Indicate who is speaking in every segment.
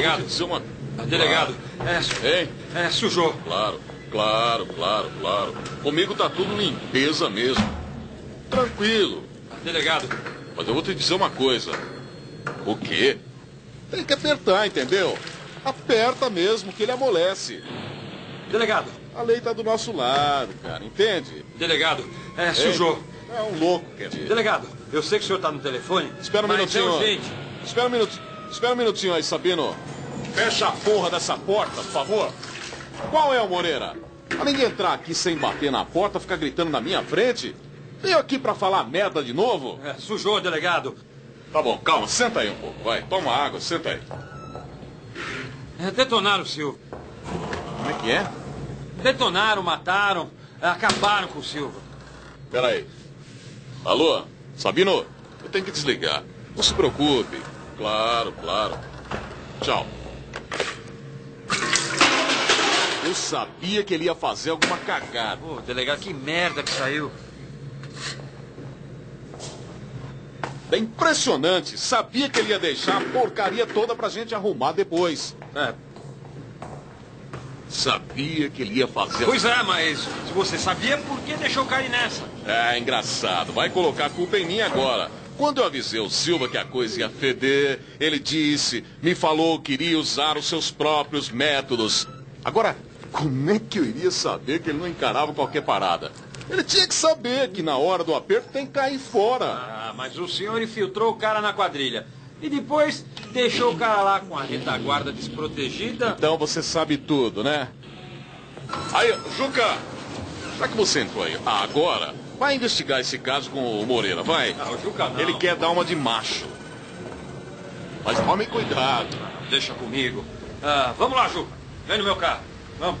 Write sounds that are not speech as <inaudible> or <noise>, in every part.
Speaker 1: Delegado.
Speaker 2: Eu vou te dizer uma...
Speaker 1: Delegado, é, su-
Speaker 2: Hein?
Speaker 1: é, sujou.
Speaker 2: Claro, claro, claro, claro. Comigo tá tudo limpeza mesmo. Tranquilo.
Speaker 1: Delegado,
Speaker 2: Mas eu vou te dizer uma coisa. O quê? Tem que apertar, entendeu? Aperta mesmo, que ele amolece.
Speaker 1: delegado,
Speaker 2: A lei tá do nosso lado, cara, entende?
Speaker 1: delegado, é, sujou.
Speaker 2: É um louco, quer dizer.
Speaker 1: Delegado, eu sei que o senhor tá no telefone.
Speaker 2: Espera um
Speaker 1: mas
Speaker 2: minutinho.
Speaker 1: É urgente.
Speaker 2: Espera um minutinho. Espera um minutinho aí, Sabino. Fecha a porra dessa porta, por favor. Qual é o Moreira? A ninguém entrar aqui sem bater na porta, ficar gritando na minha frente? Veio aqui pra falar merda de novo?
Speaker 1: É, sujou, delegado.
Speaker 2: Tá bom, calma, senta aí um pouco, vai. Toma água, senta aí.
Speaker 1: É, detonaram o Silva.
Speaker 2: Como é que é?
Speaker 1: Detonaram, mataram, acabaram com o Silva.
Speaker 2: Pera aí. Alô? Sabino? Eu tenho que desligar. Não se preocupe. Claro, claro. Tchau. Eu sabia que ele ia fazer alguma cagada.
Speaker 1: Pô, delegado, que merda que saiu.
Speaker 2: É impressionante. Sabia que ele ia deixar a porcaria toda pra gente arrumar depois.
Speaker 1: É,
Speaker 2: Sabia que ele ia fazer.
Speaker 1: pois é, mas se você sabia, por que deixou cair nessa?
Speaker 2: É engraçado. Vai colocar a culpa em mim agora. Quando eu avisei o Silva que a coisa ia feder, ele disse, me falou que iria usar os seus próprios métodos. Agora, como é que eu iria saber que ele não encarava qualquer parada? Ele tinha que saber que na hora do aperto tem que cair fora.
Speaker 1: Ah, mas o senhor infiltrou o cara na quadrilha. E depois deixou o cara lá com a retaguarda desprotegida.
Speaker 2: Então você sabe tudo, né? Aí, Juca, já que você entrou aí, ah, agora, vai investigar esse caso com o Moreira, vai.
Speaker 1: Ah, o Juca não.
Speaker 2: Ele quer dar uma de macho. Mas tome cuidado.
Speaker 1: Deixa comigo. Ah, vamos lá, Juca. Vem no meu carro. Vamos.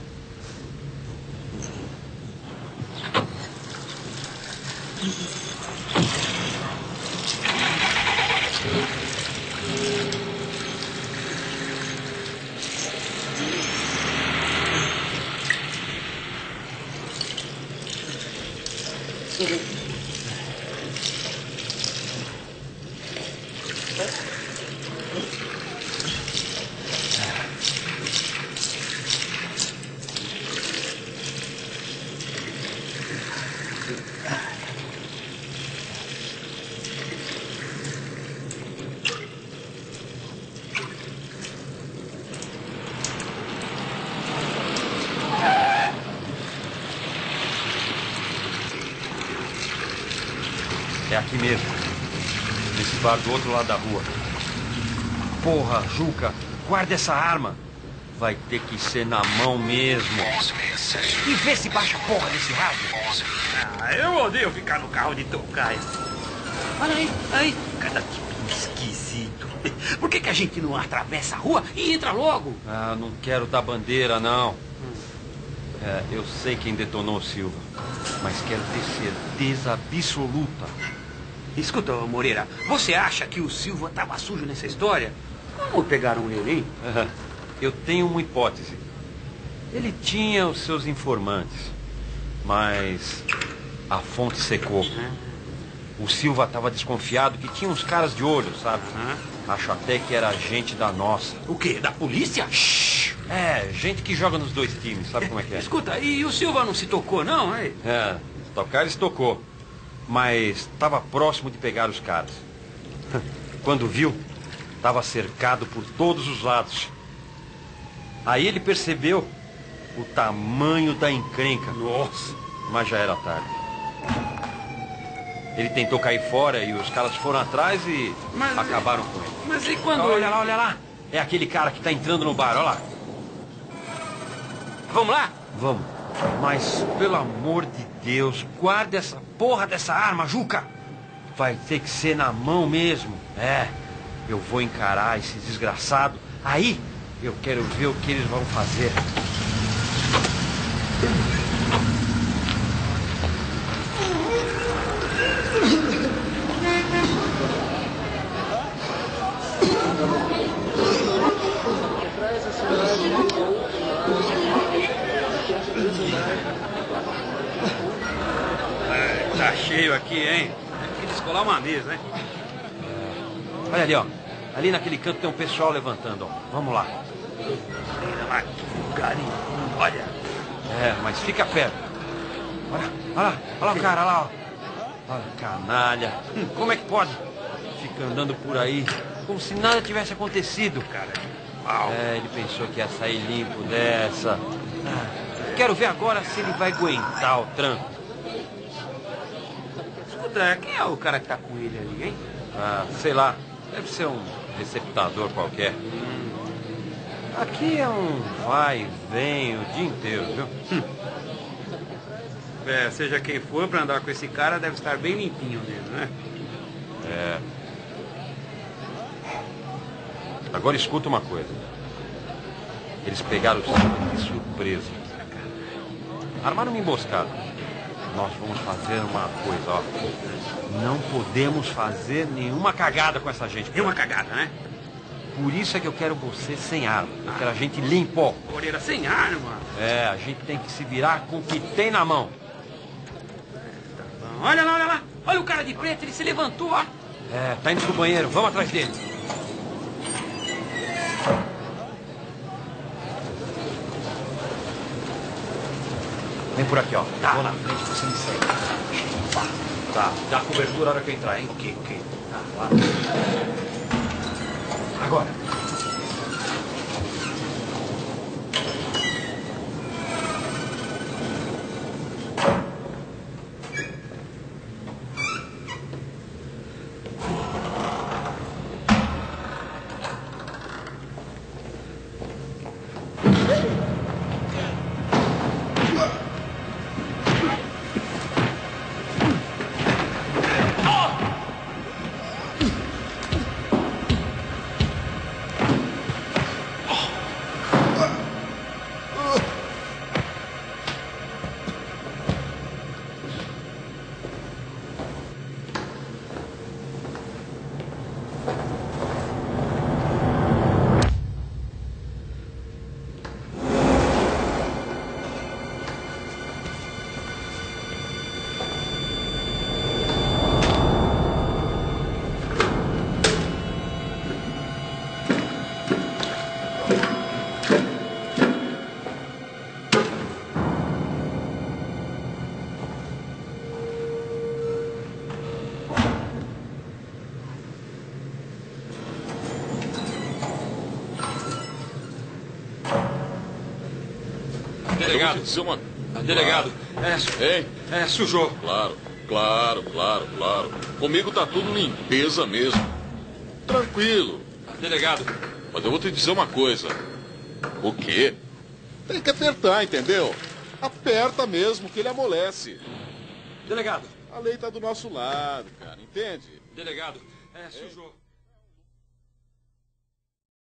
Speaker 1: É aqui mesmo. Nesse bar do outro lado da rua. Porra, Juca, guarda essa arma. Vai ter que ser na mão mesmo. E vê se baixa a porra desse rádio.
Speaker 3: Ah, eu odeio ficar no carro de tocaia. Olha aí, aí, cada tipo esquisito. <laughs> Por que, que a gente não atravessa a rua e entra logo?
Speaker 1: Ah, não quero dar bandeira, não. É, eu sei quem detonou o Silva. Mas quero ter certeza absoluta.
Speaker 3: Escuta, Moreira, você acha que o Silva estava sujo nessa história? Como pegaram ele, hein?
Speaker 1: Eu tenho uma hipótese. Ele tinha os seus informantes, mas a fonte secou. O Silva estava desconfiado que tinha uns caras de olho, sabe? Acho até que era gente da nossa.
Speaker 3: O quê? Da polícia?
Speaker 1: É, gente que joga nos dois times, sabe como é que é?
Speaker 3: Escuta, e o Silva não se tocou, não, hein?
Speaker 1: É, tocar ele tocou. Mas estava próximo de pegar os caras. Quando viu, estava cercado por todos os lados. Aí ele percebeu o tamanho da encrenca.
Speaker 3: Nossa.
Speaker 1: Mas já era tarde. Ele tentou cair fora e os caras foram atrás e
Speaker 3: Mas-
Speaker 1: acabaram com ele.
Speaker 3: Mas e quando...
Speaker 1: Olha lá, olha lá. É aquele cara que está entrando no bar, olha lá.
Speaker 3: Vamos lá?
Speaker 1: Vamos. Mas, pelo amor de Deus, guarda essa porra dessa arma, Juca. Vai ter que ser na mão mesmo. É, eu vou encarar esse desgraçado. Aí, eu quero ver o que eles vão fazer. <laughs>
Speaker 3: Tá cheio aqui, hein? Tem que descolar uma mesa, hein?
Speaker 1: Olha ali, ó. Ali naquele canto tem um pessoal levantando, ó. Vamos lá.
Speaker 3: Olha.
Speaker 1: É, mas fica perto. Olha, olha lá, olha lá o cara lá, ó. Olha, canalha. Hum, como é que pode? Fica andando por aí como se nada tivesse acontecido.
Speaker 3: Cara, mal.
Speaker 1: É, ele pensou que ia sair limpo dessa. Ah, quero ver agora se ele vai aguentar o tranco.
Speaker 3: Quem é o cara que tá com ele ali, hein?
Speaker 1: Ah, sei lá. Deve ser um receptador qualquer. Aqui é um vai e vem o dia inteiro, viu?
Speaker 3: É, seja quem for, pra andar com esse cara, deve estar bem limpinho mesmo, né?
Speaker 1: É. Agora escuta uma coisa. Eles pegaram o de surpresa. Armaram uma emboscada. Nós vamos fazer uma coisa, ó. Não podemos fazer nenhuma cagada com essa gente.
Speaker 3: Deu uma cagada, né?
Speaker 1: Por isso é que eu quero você sem arma. Eu quero a gente limpo.
Speaker 3: Moreira sem arma.
Speaker 1: É, a gente tem que se virar com o que tem na mão.
Speaker 3: Olha lá, olha lá. Olha o cara de preto, ele se levantou, ó.
Speaker 1: É, tá indo pro banheiro. Vamos atrás dele. Vem por aqui, ó.
Speaker 3: Tá.
Speaker 1: Vou na frente, você me segue. Tá, dá cobertura na hora que eu entrar, hein?
Speaker 3: Ok, ok.
Speaker 1: Tá, lá. Agora.
Speaker 2: Eu vou te dizer uma...
Speaker 1: Delegado, é,
Speaker 2: Hein?
Speaker 1: é, sujou.
Speaker 2: Claro, claro, claro, claro. Comigo tá tudo limpeza mesmo. Tranquilo.
Speaker 1: Delegado,
Speaker 2: Mas eu vou te dizer uma coisa. O quê? Tem que apertar, entendeu? Aperta mesmo, que ele amolece.
Speaker 1: delegado,
Speaker 2: A lei tá do nosso lado, cara, entende?
Speaker 1: delegado, é, sujou.